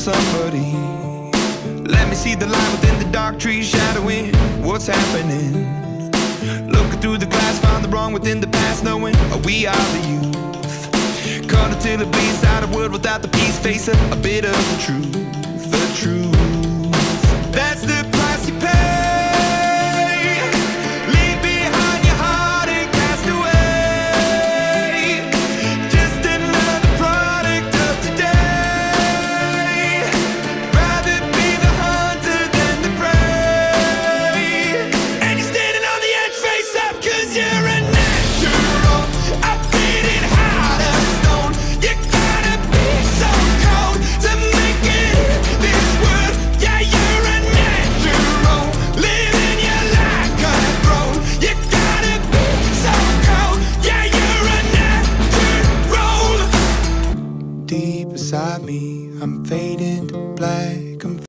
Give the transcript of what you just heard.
Somebody let me see the light within the dark trees shadowing what's happening? Looking through the glass, find the wrong within the past, knowing we are the youth. Caught until the beast out of world without the peace, face facing a bit of the truth, the truth. deep inside me. I'm fading to black.